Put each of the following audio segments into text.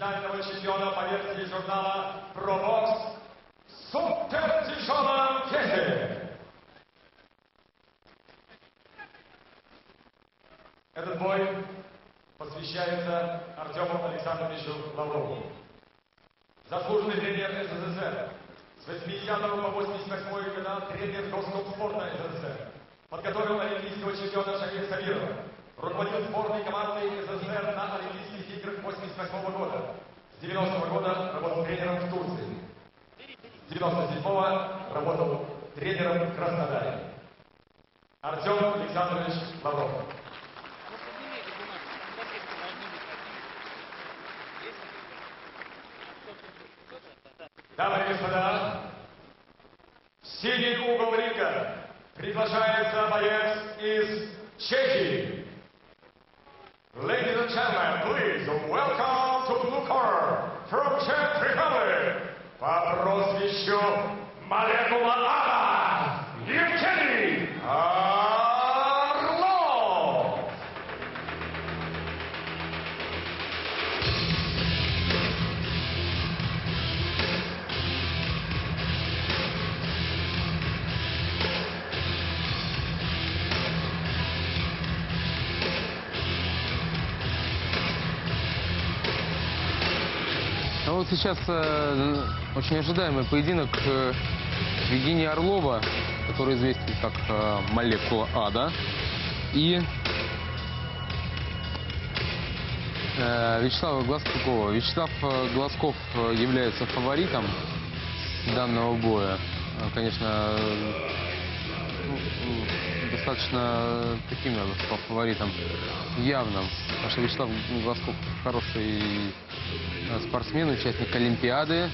Финального чемпиона по версии журнала в супертяжелом весе. Этот бой посвящается Артему Александровичу Лаврову. Заслуженный тренер СССР. С 80 по 88 года тренер Госкомспорта СССР. Подготовил олимпийского чемпиона Шахир Сабирова. Руководил сборной командой СССР на Олимпийских играх 88 года. С 90 года работал тренером в Турции. С 97 работал тренером в Краснодаре. Артем Александрович Лавров. Дамы и господа, в синий угол ринга приглашается боец из Чехии. Ladies and gentlemen, please welcome to blue corner from Czech Republic, Paprosvichu Malekova вот сейчас э, очень ожидаемый поединок э, Евгения Орлова, который известен как э, молекула ада, и э, Вячеслава Глазкова. Вячеслав э, Глазков э, является фаворитом данного боя. Э, Конечно, ну, достаточно таким, я сказал, фаворитом явным. Потому что Вячеслав Глазков хороший э, спортсмен, участник Олимпиады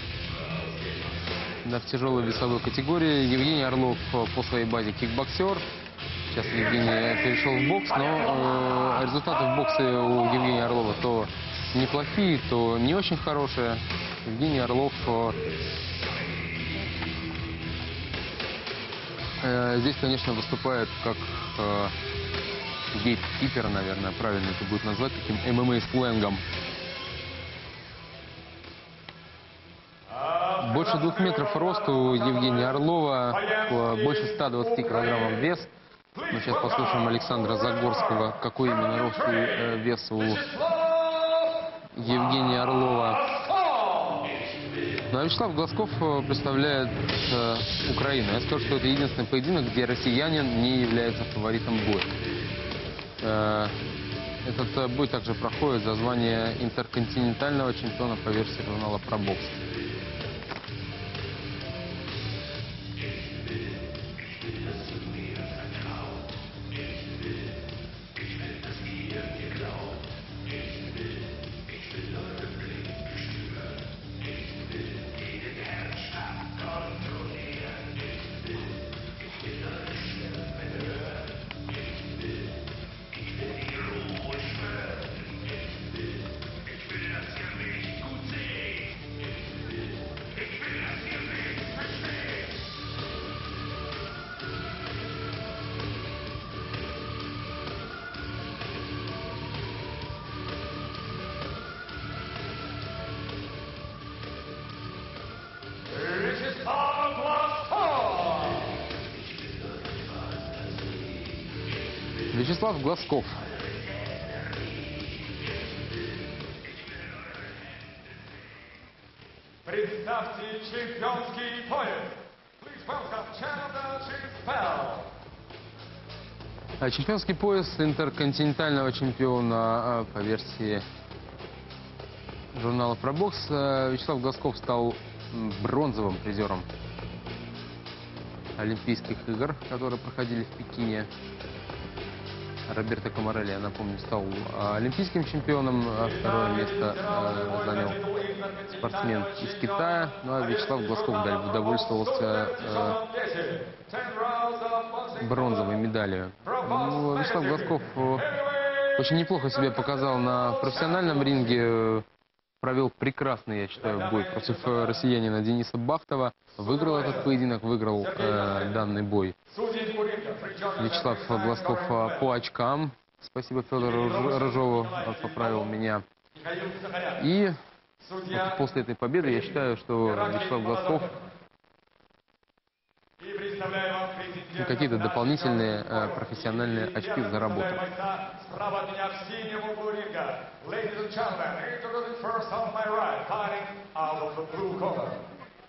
да, в тяжелой весовой категории. Евгений Орлов э, по своей базе кикбоксер. Сейчас Евгений перешел в бокс, но э, результаты в боксе у Евгения Орлова то неплохие, то не очень хорошие. Евгений Орлов э, здесь, конечно, выступает как э, гейткипер, наверное, правильно это будет назвать, таким ММА-сленгом. Больше двух метров роста у Евгения Орлова, больше 120 килограммов вес. Мы сейчас послушаем Александра Загорского, какой именно рост и э, вес у Евгения Орлова. Ну а Вячеслав Глазков э, представляет э, Украину. Я скажу, что это единственный поединок, где россиянин не является фаворитом боя. Э, Этот э, бой также проходит за звание интерконтинентального чемпиона по версии журнала «Пробокс». Вячеслав Глазков. Представьте чемпионский пояс. Please welcome Canada Chispel. А Чемпионский пояс интерконтинентального чемпиона а, по версии журнала «Пробокс» а, Вячеслав Глазков стал бронзовым призером Олимпийских игр, которые проходили в Пекине. Роберто Камарелли, я напомню, стал а, олимпийским чемпионом, а второе место а, занял спортсмен из Китая. Ну а Вячеслав Глазков удовольствовался бронзовой медалью. Ну, Вячеслав Глазков э, очень неплохо себя показал на профессиональном ринге. э, Провел прекрасный, я считаю, бой против э, россиянина Дениса Бахтова. Выиграл этот поединок, выиграл э, данный бой. Вячеслав Глазков э, по очкам. Спасибо Федору Рыж- Рыжову, э, поправил меня. И Вот после этой победы я считаю, что Вячеслав Глазков ну, какие-то дополнительные э, профессиональные очки заработал.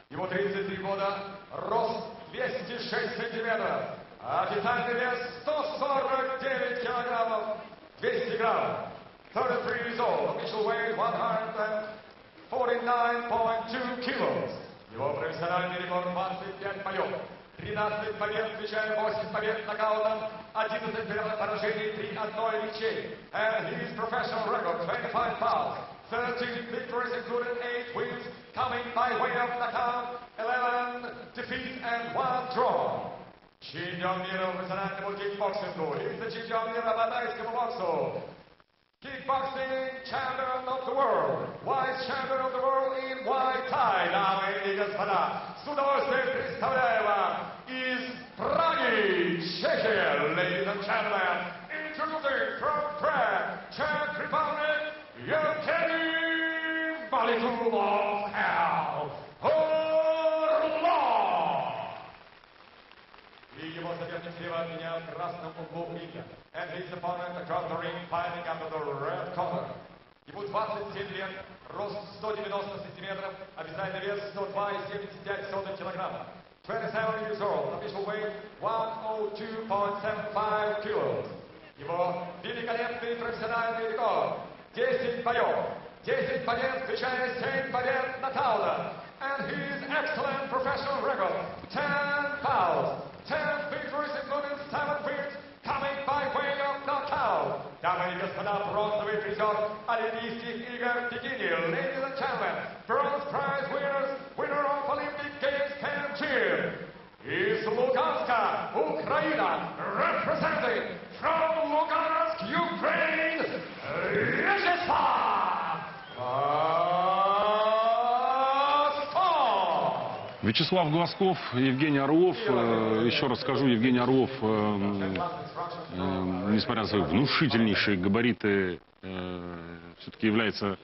Ему 33 года, рост 206 сантиметров, официальный вес 149 килограммов, 200 грамм. 33 years old, official weight 149.2 kilos. Его профессиональный рекорд 25 боев. 13 побед, включая 8 побед нокаутом, 11 поражений, 3 одной ничей. And his professional record, 25 pounds, 13 victories, including 8 wins, coming by way of knockout, 11 defeats and 1 draw. Чемпион мира в национальному кикбоксингу, вице-чемпион мира по тайскому боксу, Kickboxing champion of the world, vice champion of the world in Muay Thai, дамы и господа. С удовольствием представляю вам из Праги, Чехия, ladies and gentlemen, introducing from Prague, Czech Republic, Evgeny Balitulov его соперник слева от меня в красном углу ринга. And his opponent across the ring fighting under the red corner. Ему 27 лет, рост 190 сантиметров, официальный вес 102,75 килограмма. 27 years old, official weight 102.75 kilos. Его великолепный профессиональный рекорд. 10 боев, 10 побед, включая 7 побед нокаута. And his excellent professional record, 10 fouls, 10 victories, including 7 wins, coming by way of knockout. Дамы и господа, бронзовый призер Олимпийских игр в Пекине. Ladies and gentlemen, bronze prize winners, winner of Olympic Games Panjim. Из Луганска, Украина, representing from Lugansk, Ukraine, Вячеслав Вячеслав Глазков, Евгений Орлов. Э, Еще раз скажу, Евгений Орлов, э, э, несмотря на свои внушительнейшие габариты, все-таки является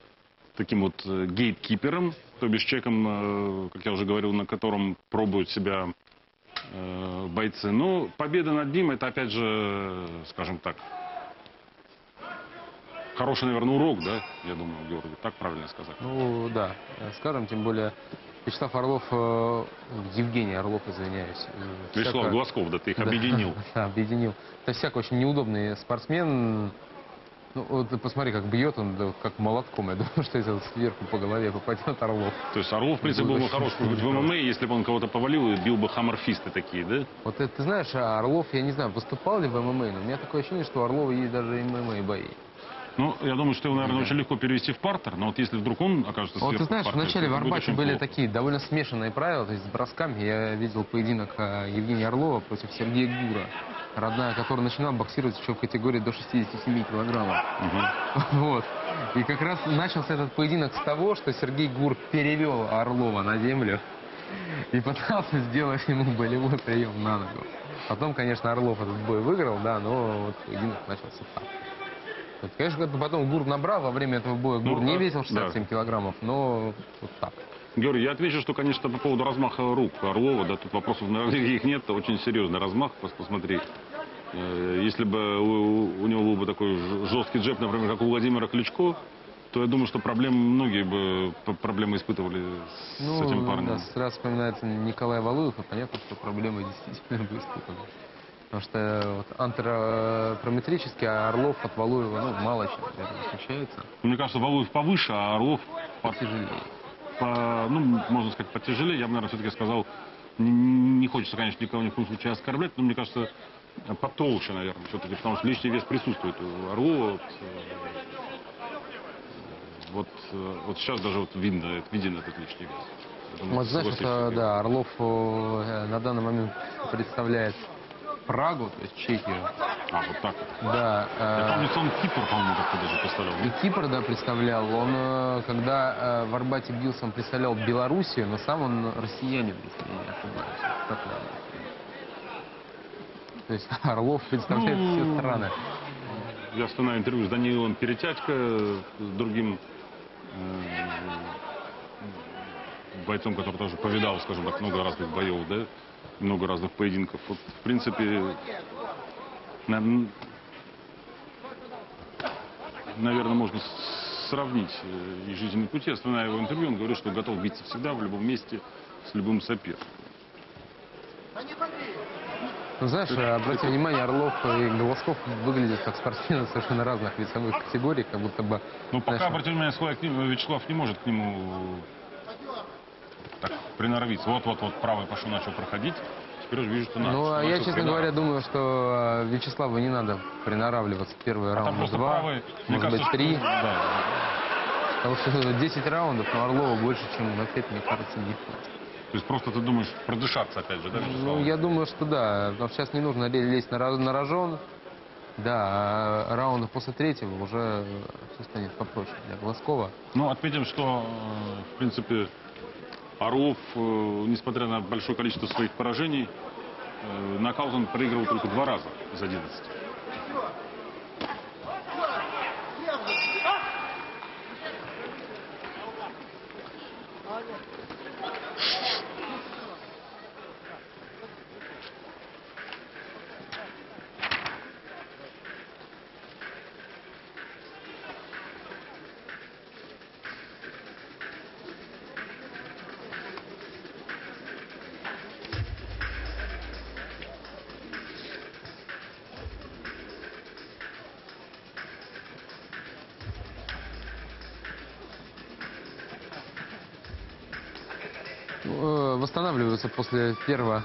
таким вот гейткипером, то бишь человеком, как я уже говорил, на котором пробуют себя бойцы. Но победа над ним, это опять же, скажем так, хороший, наверное, урок, да, я думаю, Георгий, так правильно сказать. Ну да, скажем, тем более Вячеслав Орлов, э, Евгений Орлов, извиняюсь. э, Вячеслав всяко- Глазков, да ты их Да, объединил. Да, объединил. Это всяко очень неудобный спортсмен. Ну, вот посмотри, как бьет он, да, как молотком. Я думаю, что если вот сверху по голове попадет Орлов. То есть Орлов, в принципе, был бы хорош в ММА, если бы он кого-то повалил и бил бы хаммерфисты такие, да? Вот это, ты знаешь, а Орлов, я не знаю, выступал ли в ММА, но у меня такое ощущение, что у Орлова есть даже ММА бои. Ну, я думаю, что его, наверное, очень легко перевести в партер, но вот если вдруг он окажется Вот ты сверху знаешь, в партере, в Арбате были плохо. такие довольно смешанные правила, то есть с бросками. Я видел поединок а, Евгения Орлова против Сергея Гура, родная, который начинал боксировать еще в категории до 67 килограммов. Вот. И как раз начался этот поединок с того, что Сергей Гур перевел Орлова на землю и пытался сделать ему болевой прием на ногу. Потом, конечно, Орлов этот бой выиграл, да, но вот поединок начался так. Вот, конечно, потом Гур набрал, во время этого боя Гур Ну, не да, весил 67 килограммов, но вот так. Георгий, я отвечу, что, конечно, по поводу размаха рук Орлова, да, тут вопросов никаких нет, очень серьезный размах, просто посмотри. Э, Если бы у, у него был бы такой жесткий джеб, например, как у Владимира Кличко, то я думаю, что проблемы многие бы проблемы испытывали с Ну, этим парнем. да, сразу вспоминается Николай Валуев, и понятно, что проблемы действительно были испытаны. Потому что вот антропометрически Орлов от Валуева ну, мало чем, наверное, отличается. Мне кажется, Валуев повыше, а Орлов по- Тяжелее. по- ну, можно сказать, потяжелее. Я бы, наверное, все-таки сказал, н- не хочется, конечно, никого ни в коем случае оскорблять, но мне кажется, потолще, наверное, все-таки, потому что лишний вес присутствует у Орлова. Вот, э, вот, э, вот сейчас даже вот видно, виден этот лишний вес. Вот знаешь, ты. да, Орлов э, на данный момент представляет Прагу, то есть Чехию. А, вот так вот. Да, Я э, помню, что он Кипр, по-моему, как-то даже представлял. И Кипр, да, представлял. Он, э, когда э, в Арбате бился, он представлял Белоруссию, но сам он россиянин, если я не ошибаюсь. Как правильно? То есть Орлов представляет Ну, все страны. Я вспоминаю интервью с Даниилом Перетятько, с другим э, бойцом, который тоже повидал, скажем так, много разных боев, да, много разных поединков. Вот, в принципе, на- наверное, можно сравнить э, и жизненный путь. Я вспоминаю его интервью, он говорит, что готов биться всегда, в любом месте, с любым соперником. Ну, знаешь, обрати внимание, Орлов и Голосков выглядят как спортсмены совершенно разных весовых категорий, как будто бы... Ну, пока, знаешь, обратите внимание, Вячеслав не может к нему так приноровиться. Вот-вот-вот правый пошел, начал проходить. Теперь уже вижу, что надо. Ну, а я, честно говоря, думаю, что э, Вячеславу не надо приноравливаться. Первый А раунд два, правый, может быть, три. Да. Потому что 10 раундов, но Орлова больше, чем на 5, мне кажется, не хватит. То есть просто ты думаешь продышаться опять же, да, Вячеслав? Ну, я думаю, что да. Потому что сейчас не нужно ле- лезть на, на рожон. Да, а раундов после третьего уже все станет попроще для Глазкова. Ну, отметим, что, э, в принципе, Орлов, э, несмотря на большое количество своих поражений, э, нокаут он проигрывал только два раза из 11. Восстанавливаются после первого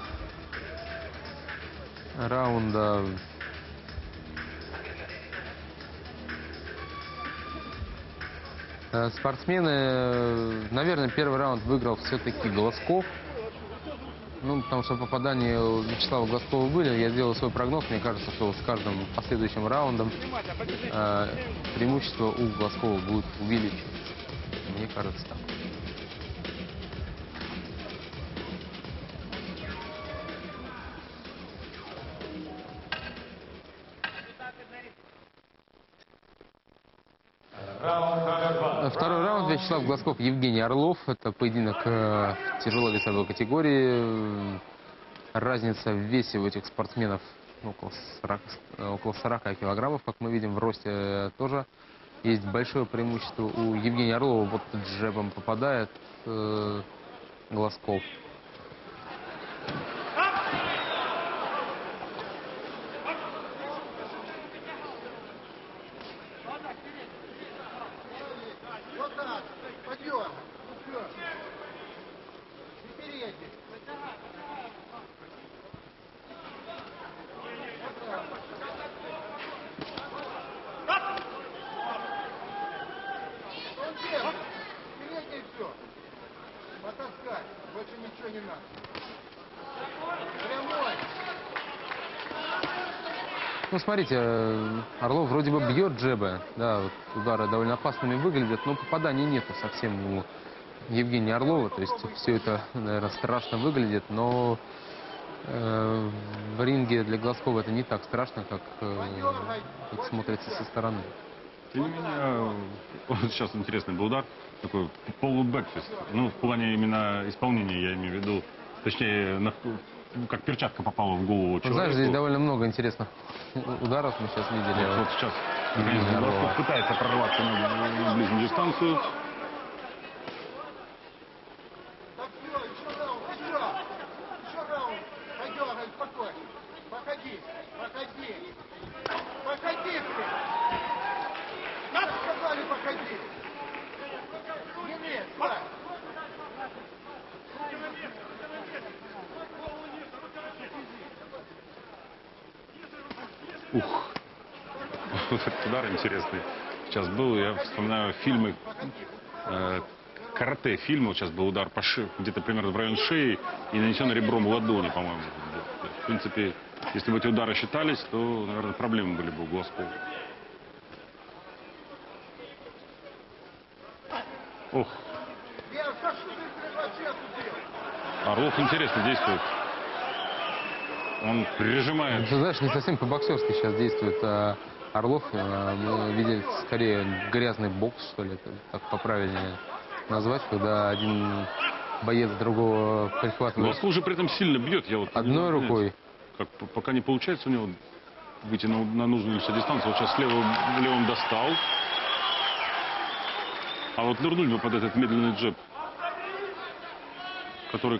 раунда. Э, Спортсмены, э, наверное, первый раунд выиграл все-таки Голосков. Ну, потому что попадания Вячеслава Глазкова были. Я сделал свой прогноз. Мне кажется, что с каждым последующим раундом э, преимущество у Глазкова будет увеличиваться. Мне кажется так. Вячеслав Глазков, Евгений Орлов. Это поединок э, тяжелой весовой категории. Разница в весе у этих спортсменов около 40, э, около 40 килограммов, как мы видим, в росте тоже есть большое преимущество у Евгения Орлова. Вот джебом попадает э, Глазков. Вот так. Пойдем. Все. И передний. Он держит. Передний все. Потаскать. Больше ничего не надо. Прямой. Ну, смотрите, Орлов вроде бы бьет джебы, да, вот удары довольно опасными выглядят, но попаданий нету совсем у Евгения Орлова, то есть все это, наверное, страшно выглядит, но э, в ринге для Глазкова это не так страшно, как э, это смотрится со стороны. Тем менее, э, вот сейчас интересный был удар, такой полубэкфист. Ну, в плане именно исполнения, я имею в виду, точнее, на- ну, как перчатка попала в голову человеку. знаешь, здесь довольно много интересных ударов мы сейчас видели. Вот, вот сейчас, наконец, пытается прорваться на, на ближнюю дистанцию. Так все, еще раунд, еще. Еще раунд. Подергай, спокойно. Походи, походи. Походи ты. Как сказали, походи. Не нет, стой. Ух. Этот удар интересный. Сейчас был, я вспоминаю фильмы, э, карате фильмы, вот сейчас был удар по шее, где-то примерно в район шеи и нанесен ребром ладони, по-моему. В принципе, если бы эти удары считались, то, наверное, проблемы были бы у Глазкова. Ох? Орлов интересно действует. Он прижимает Ты знаешь, не совсем по-боксерски сейчас действует а, Орлов. А, Мы видели скорее грязный бокс, что ли, так поправильнее назвать, когда один боец другого прихватывает Глазков же при этом сильно бьет. Я вот одной рукой. Как, пока не получается у него выйти на, на нужную себе дистанцию. Вот сейчас левым, левым достал. А вот нырнуть бы под этот медленный джеб, который...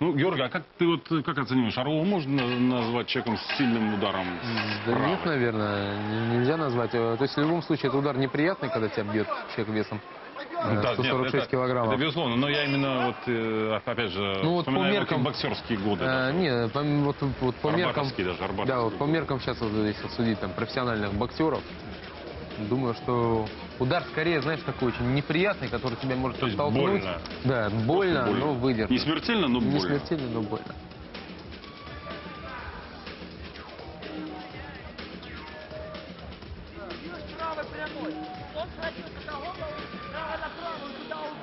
Ну, Георгий, а как ты вот как оцениваешь? Орлова можно назвать человеком с сильным ударом? Да правой? нет, наверное, нельзя назвать. То есть в любом случае это удар неприятный, когда тебя бьет человек весом э, Да, нет, 146 это- килограммов. Это безусловно, но я именно вот, э, опять же, Ну, вот по меркам- боксерские годы. Э, даже. не, по, вот, вот по меркам, даже, да, вот по меркам сейчас вот если судить там профессиональных боксеров, думаю, что удар скорее, знаешь, такой очень неприятный, который тебя может То есть оттолкнуть. больно. Да, больно, Больно. но выдержать. Не смертельно, но Не больно. смертельно, но больно.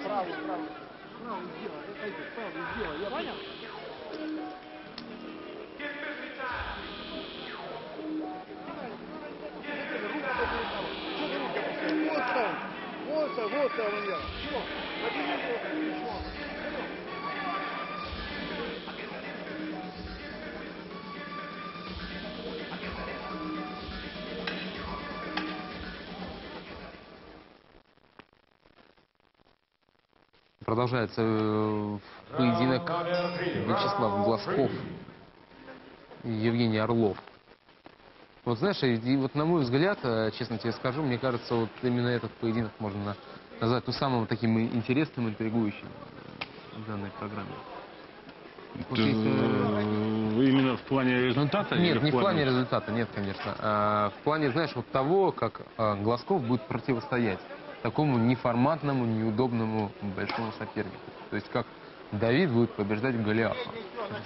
правый. Правый, правый. Сделай, понял? Вот там, вот там у меня. Продолжается э, поединок. Вячеслав Глазков и Евгений Орлов. Вот знаешь, и, и вот на мой взгляд, э, честно тебе скажу, мне кажется, вот именно этот поединок можно на- назвать ну, самым таким интересным, интригующим в данной программе. Вот если- э, Именно в плане результата? Нет, не в плане результата, нет, конечно. А в плане, знаешь, вот того, как а, Глазков будет противостоять такому неформатному, неудобному большому сопернику. То есть как Давид будет побеждать Голиафа.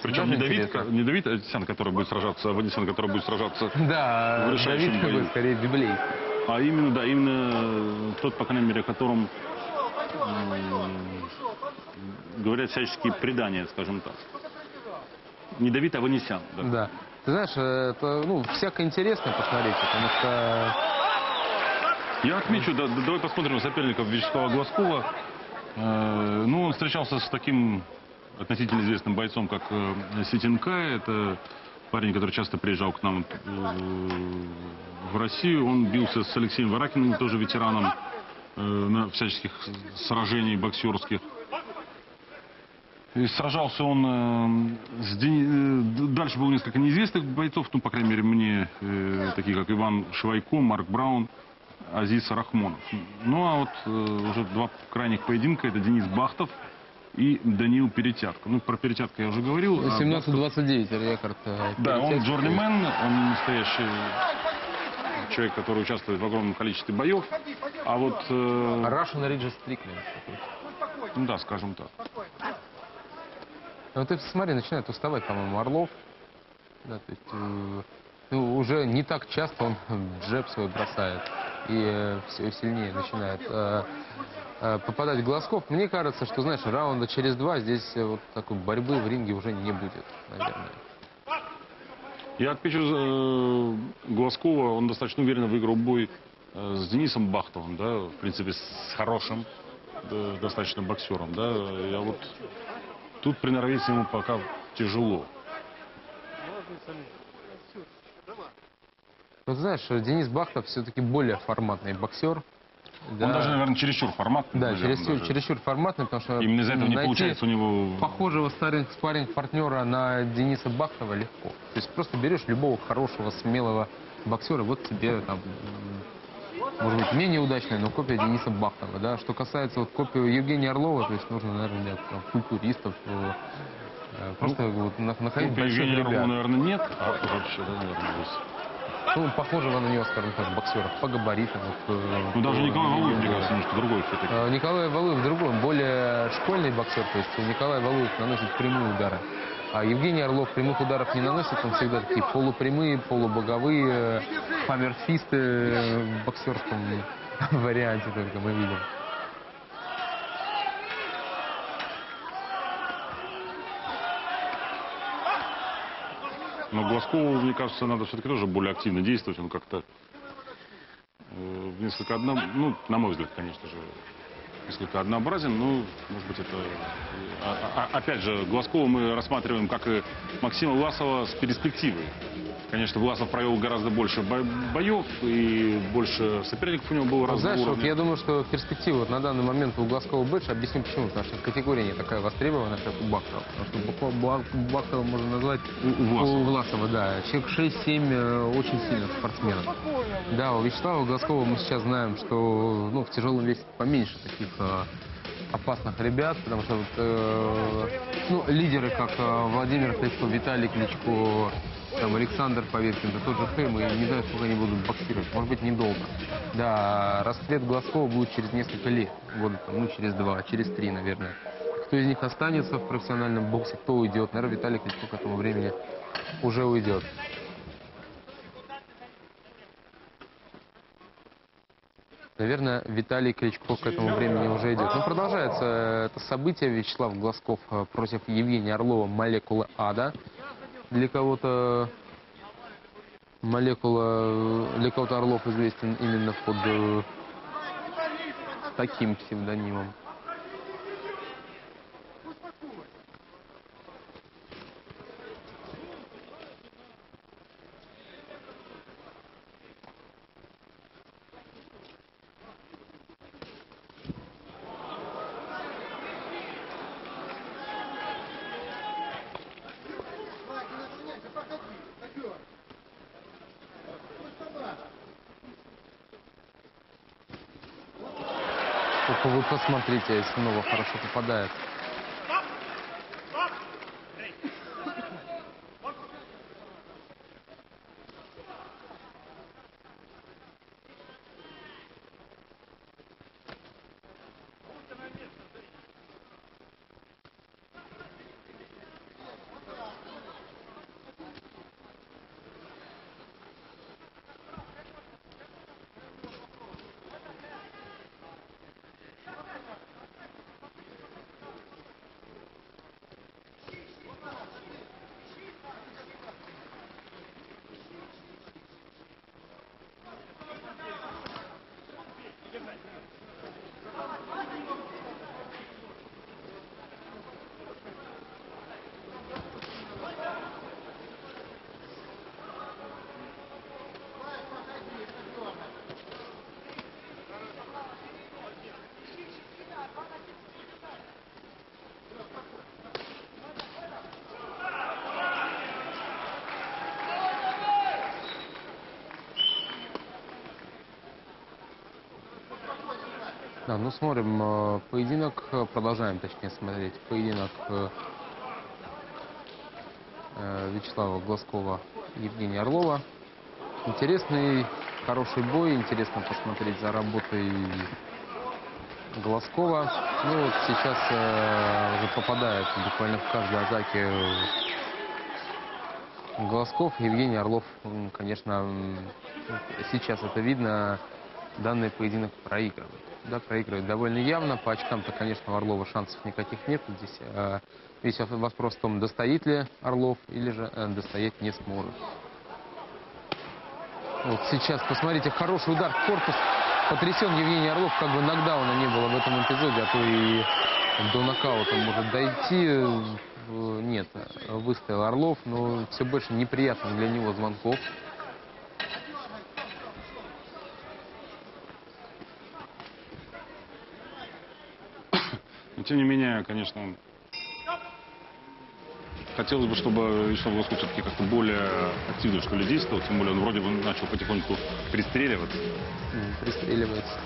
Причем не Давид, не Давид Адисян, который будет сражаться, а Ванисян, который будет сражаться, Да, в решающем Давид бою. такой скорее библейский. а именно, да, именно тот, по крайней мере, о котором говорят всяческие предания, скажем так. Не Давид, а Ванисян. Да. Да. Ты знаешь, это, ну, всяко интересно посмотреть, потому что Я отмечу, да, давай посмотрим соперников Вячеслава Глазкова. Э, ну, он встречался с таким относительно известным бойцом, как э, Ситинкай. Это парень, который часто приезжал к нам э, в Россию. Он бился с Алексеем Варакиным, тоже ветераном на всяческих сражений боксерских. И сражался он с Дени- Дальше было несколько неизвестных бойцов, ну, по крайней мере, мне, такие как Иван Швайко, Марк Браун, Азиз Рахмонов. Ну, а вот э, уже два крайних поединка, это Денис Бахтов и Даниил Перетятко. Ну, про Перетятко я уже говорил. а 17-29 рекорд. э, да, он джорнимен, он настоящий человек, который участвует в огромном количестве боев. А вот, э, Russian Ridge Strickland. ну да, скажем так. Вот ты смотри, начинает уставать, по-моему, Орлов. Да, то есть, э, ну, уже не так часто он джеб свой бросает. И все сильнее начинает э, э, попадать Глазков. Мне кажется, что, знаешь, раунда через два здесь э, вот такой борьбы в ринге уже не будет, наверное. Я отмечу э, Глазкова, он достаточно уверенно выиграл бой э, с Денисом Бахтовым, да, в принципе, с хорошим э, достаточно боксером, да. Я вот тут приноровиться ему пока тяжело. Ну, ты знаешь, Денис Бахтов все-таки более форматный боксер. Да. Он даже, наверное, чересчур форматный. Да, наверное, чересчур, даже. чересчур форматный, потому что Именно из-за этого не получается у него... похожего спарринг, спарринг партнера на Дениса Бахтова легко. То есть просто берешь любого хорошего, смелого боксера, вот тебе там, может быть, менее удачная, но копия Дениса Бахтова. Да? Что касается вот копии Евгения Орлова, то есть нужно, наверное, для там, культуристов, э, э, просто вот на- находить Ну, больших Евгения. Орлова, наверное, нет, а вообще, да, наверное, есть. Ну, похожего на него, скажем так, боксера по габаритам. Вот, э, Ну, даже по- Николай Валуев, мне да. кажется, немножко другой все-таки. Э, Николай Валуев другой, более школьный боксер, то есть Николай Валуев наносит прямые удары. А Евгений Орлов прямых ударов не наносит, он всегда такие полупрямые, полубоговые, э, хаммерфисты э, в боксерском варианте только мы видим. Но Глазкову, мне кажется, надо все-таки тоже более активно действовать. Он как-то э, несколько одном, ну, на мой взгляд, конечно же, несколько однообразен, но, может быть, это... а- а- Опять же, Глазкова мы рассматриваем, как и Максима Власова, с перспективой. Конечно, Власов провел гораздо больше бо- боев, и больше соперников у него было Ну, Знаешь, вот я думаю, что перспектива вот на данный момент у Глазкова больше. Объясню почему. Потому что категория не такая востребованная, как у Бахтова. Потому что Бако- Ба- Бахтова можно назвать У- у Власова. у Власова, да. Человек 6-7 э, очень сильных спортсменов. Да, у Вячеслава Глазкова мы сейчас знаем, что ну, в тяжелом весе поменьше таких опасных ребят, потому что вот, э, ну, лидеры, как э, Владимир Кличко, Виталий Кличко, там, Александр Поверкин, да тот же Хэм, и не знаю, сколько они будут боксировать, может быть, недолго. Да, расцвет Глазкова будет через несколько лет, года, ну, через два, через три, наверное. Кто из них останется в профессиональном боксе, кто уйдет, наверное, Виталий Кличко к этому времени уже уйдет. Наверное, Виталий Кличко к этому времени уже идет. Ну, продолжается это событие. Вячеслав Глазков э, против Евгения Орлова «Молекула ада». Для кого-то молекула, э, для кого-то Орлов известен именно под э, таким псевдонимом. Посмотрите, если снова хорошо попадает. Да, ну смотрим э, поединок, э, продолжаем точнее смотреть поединок э, Вячеслава Глазкова и Евгения Орлова. Интересный, хороший бой, интересно посмотреть за работой Глазкова. Ну вот сейчас уже попадает буквально в каждой атаке Глазков. Евгений Орлов, конечно, сейчас это видно, данный поединок проигрывает. Да, проигрывает довольно явно. По очкам-то, конечно, у Орлова шансов никаких нет. Здесь э, весь вопрос в том, достоит ли Орлов или же э, достоять не сможет. Вот сейчас, посмотрите, хороший удар в корпус. Потрясен Евгений Орлов, как бы нокдауна не было в этом эпизоде, а то и до нокаута может дойти. Э, Нет, выстоял Орлов, но все больше неприятных для него звонков. Но, тем не менее, конечно, хотелось бы, чтобы Вячеслав Глазков все-таки как-то более активно, что ли, действовал. Тем более он вроде бы начал потихоньку пристреливаться. Пристреливается.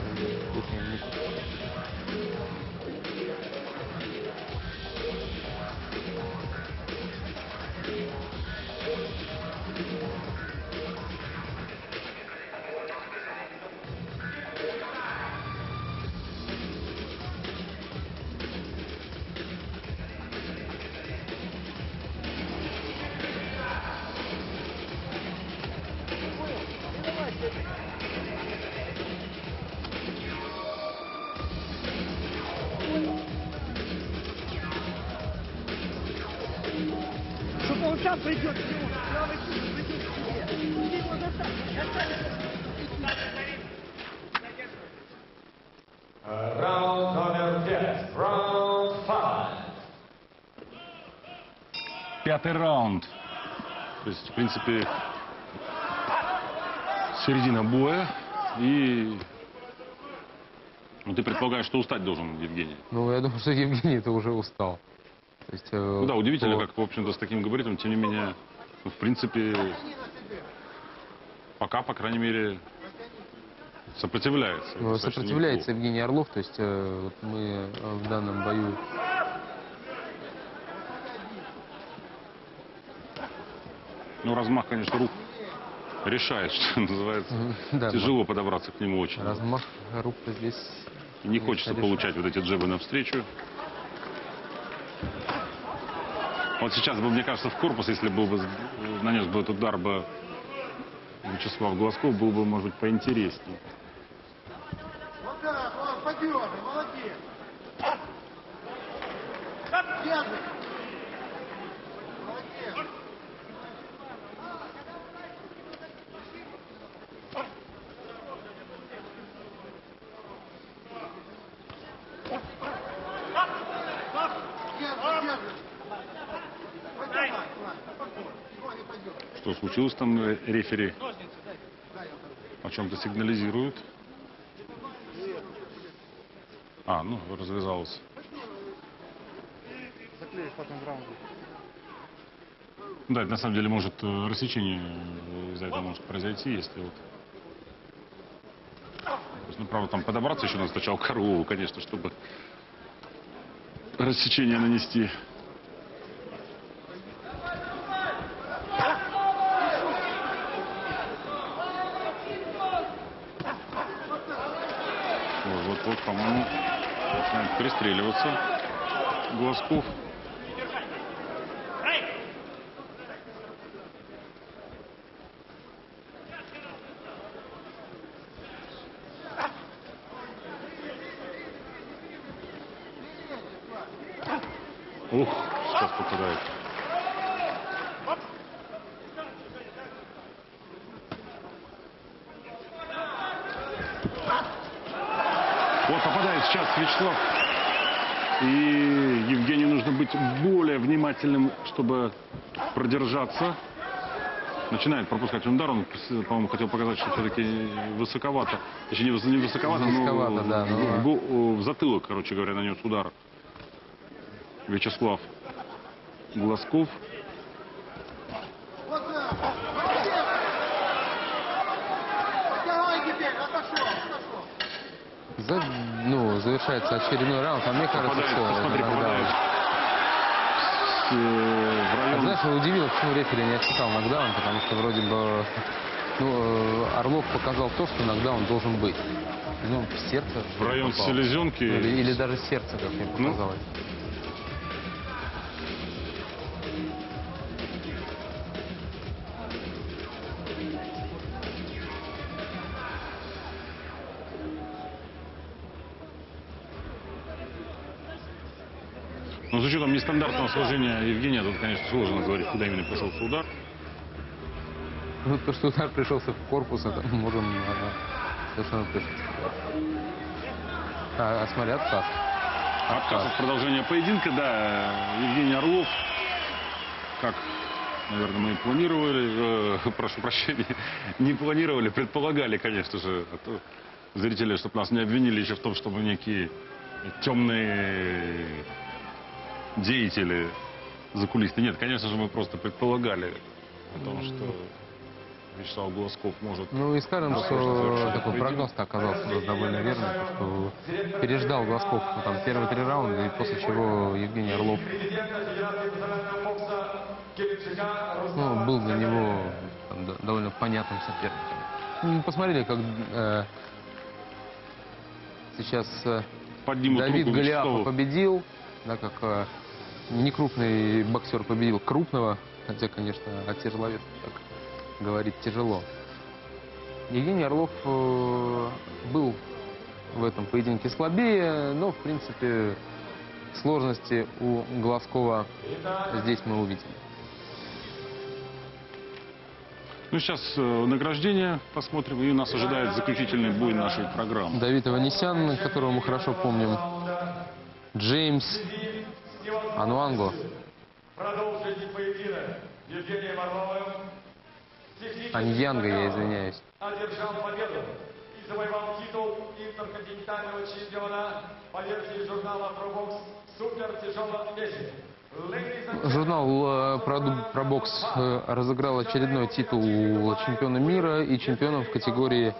В принципе, середина боя. И ну, ты предполагаешь, что устать должен Евгений. Ну, я думаю, что Евгений-то уже устал. То есть, э, Ну да, удивительно, по- как, в общем-то, с таким габаритом, тем не менее, ну, в принципе, пока, по крайней мере, сопротивляется. Ну, Сопротивляется неплохо. Евгений Орлов, то есть э, мы э, в данном бою Ну, размах, конечно, рук решает, что называется. да, Тяжело подобраться к нему очень. размах рук здесь И не хочется решает. получать вот эти джебы навстречу. Вот сейчас бы, мне кажется, в корпус, если был бы нанес бы этот удар бы Вячеслав Глазков, был бы, может быть, поинтереснее. Вот так, вот, подъемный, молодец. Держи. Молодец. Держи, держи. Поднимай, Вань, спокойно. Его не пойдет. Что случилось там, э, рефери? О чем-то сигнализируют. А, ну, развязалось. Заклеишь потом в раунде. Да, это на самом деле может э, рассечение э, из-за этого может произойти, если вот. Ну, правда, там подобраться еще надо сначала к Орлову, конечно, чтобы рассечение нанести. Вот, вот, вот, по-моему, начинает пристреливаться Глазков. Ух, сейчас попадает. Вот попадает сейчас Вячеслав. И Евгению нужно быть более внимательным, чтобы продержаться. Начинает пропускать удар. Он, по-моему, хотел показать, что все-таки высоковато. Точнее, не выс- не высоковато, Низковато, но да, но- в, го- в затылок, короче говоря, нанес удар. Вячеслав Глазков. Вот так. Молодец. Давай теперь, отошел, отошел. за- ну, завершается очередной раунд, а мне кажется, Попадает, все. посмотри, попадает. В А район знаешь, меня удивило, почему рефери не отсекал нокдаун, потому что вроде бы ну, э, Орлов показал то, что нокдаун должен быть. Ну, в сердце. что в район попал. селезенки. Или, или даже сердце, как мне Ну. показалось. Но с учетом нестандартного сложения Евгения, тут, конечно, сложно говорить, куда именно пришелся удар. Ну, то, что удар пришелся в корпус, это можем совершенно точно сказать. А, а смотри, отказ. Отказ от продолжения поединка, да, Евгений Орлов, как, наверное, мы и планировали, э, прошу прощения, не планировали, предполагали, конечно же, а то зрители, чтобы нас не обвинили еще в том, что мы некие темные деятели закулисные. Нет, конечно же, мы просто предполагали о том, что Вячеслав Глазков может Ну и скажем, Может, что такой поединок. прогноз оказался довольно верным, что переждал Глазков ну, там первые три раунда, и после чего Евгений Орлов ну, был для него там, до- довольно понятным соперником. Ну, Мы посмотрели, как э, сейчас э, Давид Вячеславу. победил, да, как э, некрупный боксер победил крупного, хотя, конечно, о тяжеловес так говорить тяжело. Евгений Орлов э, был в этом поединке слабее, но, в принципе, сложности у Глазкова здесь мы увидим. Ну, сейчас э, награждение посмотрим, и нас ожидает заключительный бой нашей программы. Давид Аванесян, которого мы хорошо помним, Джеймс Ануанго. Продолжить поединок Евгением Орловым. Аньянго, я извиняюсь. Одержал победу и завоевал титул интерконтинентального чемпиона по версии журнала ProBox Супер тяжелом весе. Журнал э, Проду- Пробокс э, разыграл очередной титул чемпиона мира и чемпионом в категории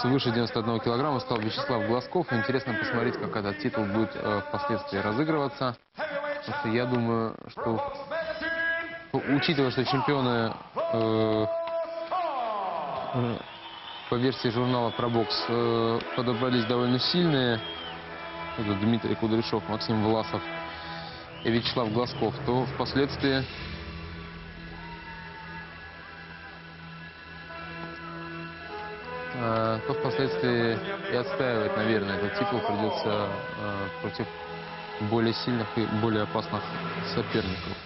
свыше 91 килограмма стал Вячеслав Глазков. Интересно посмотреть, как этот титул будет э, впоследствии разыгрываться. что я думаю, что Magazine, учитывая, что чемпионы э, по версии журнала Пробокс э, подобрались довольно сильные, это Дмитрий Кудряшов, Максим Власов и Вячеслав Глазков, то впоследствии э, то впоследствии и отстаивать, наверное, этот титул придется э, против более сильных и более опасных соперников.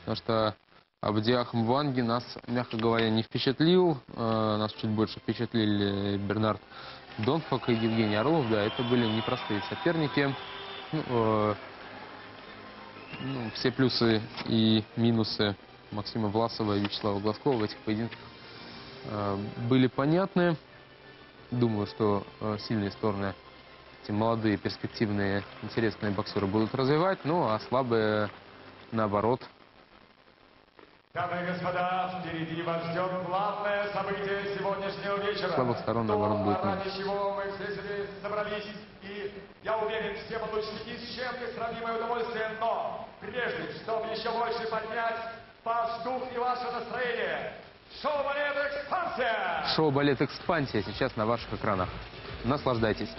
Потому что Абдиах Мванги нас, мягко говоря, не впечатлил. Э, Нас чуть больше впечатлили Бернард Донфак и Евгений Орлов. Да, это были непростые соперники. Ну, ну, все плюсы и минусы Максима Власова и Вячеслава Глазкова в этих поединках были понятны. Думаю, что э, сильные стороны эти молодые, перспективные, интересные боксеры будут развивать, ну а слабые, наоборот, Дамы и господа, впереди вас ждет главное событие сегодняшнего вечера. Слабых сторон, То, наоборот, будет ради меньше. чего мы все здесь собрались. И я уверен, все получите ни с чем не сравнимое удовольствие. Но прежде, чтобы еще больше поднять ваш дух и ваше настроение, шоу «Балет Экспансия». шоу «Балет Экспансия» сейчас на ваших экранах. Наслаждайтесь.